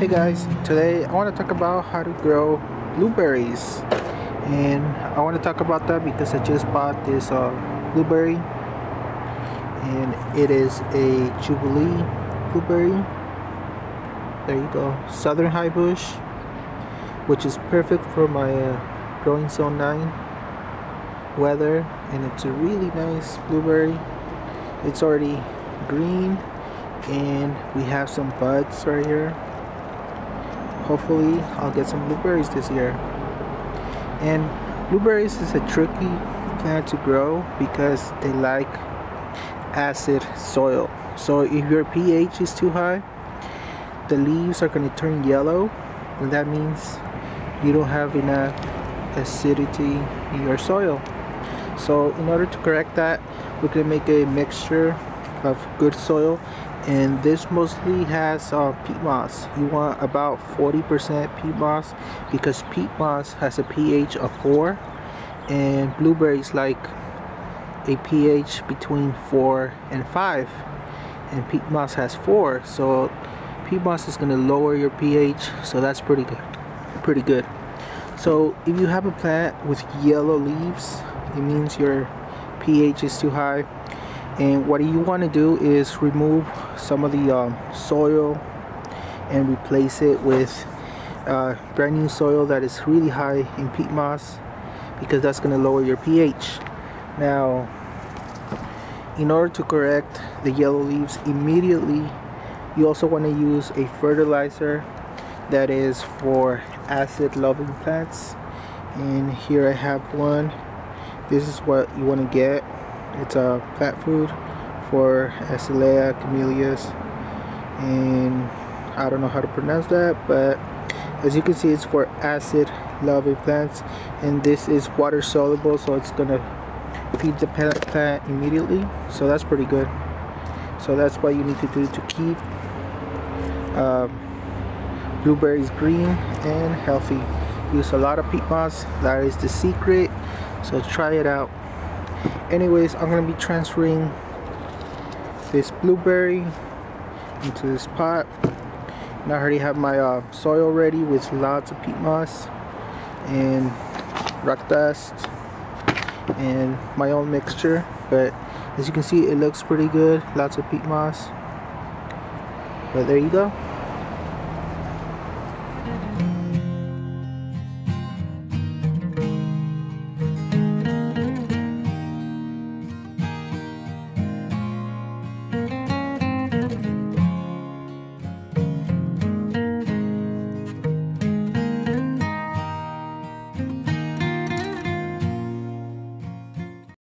Hey guys, today I want to talk about how to grow blueberries. And I want to talk about that because I just bought this uh, blueberry. And it is a Jubilee blueberry. There you go. Southern High Bush which is perfect for my uh, growing zone 9 weather. And it's a really nice blueberry. It's already green. And we have some buds right here hopefully I'll get some blueberries this year. And blueberries is a tricky plant to grow because they like acid soil. So if your pH is too high the leaves are going to turn yellow and that means you don't have enough acidity in your soil. So in order to correct that we're going to make a mixture of good soil and this mostly has uh, peat moss. You want about 40% peat moss because peat moss has a pH of 4 and blueberries like a pH between 4 and 5 and peat moss has 4 so peat moss is going to lower your pH so that's pretty good pretty good. So if you have a plant with yellow leaves it means your pH is too high and what you want to do is remove some of the um, soil and replace it with uh, brand new soil that is really high in peat moss because that's going to lower your pH. Now in order to correct the yellow leaves immediately you also want to use a fertilizer that is for acid loving plants. And here I have one. This is what you want to get it's a plant food for Azalea camellias. And I don't know how to pronounce that but as you can see it's for acid loving plants. And this is water soluble so it's gonna feed the plant immediately. So that's pretty good. So that's what you need to do to keep uh, blueberries green and healthy. Use a lot of peat moss. That is the secret. So try it out anyways I'm gonna be transferring this blueberry into this pot. And I already have my uh, soil ready with lots of peat moss and rock dust and my own mixture. But as you can see it looks pretty good. Lots of peat moss. But there you go. Mm-hmm.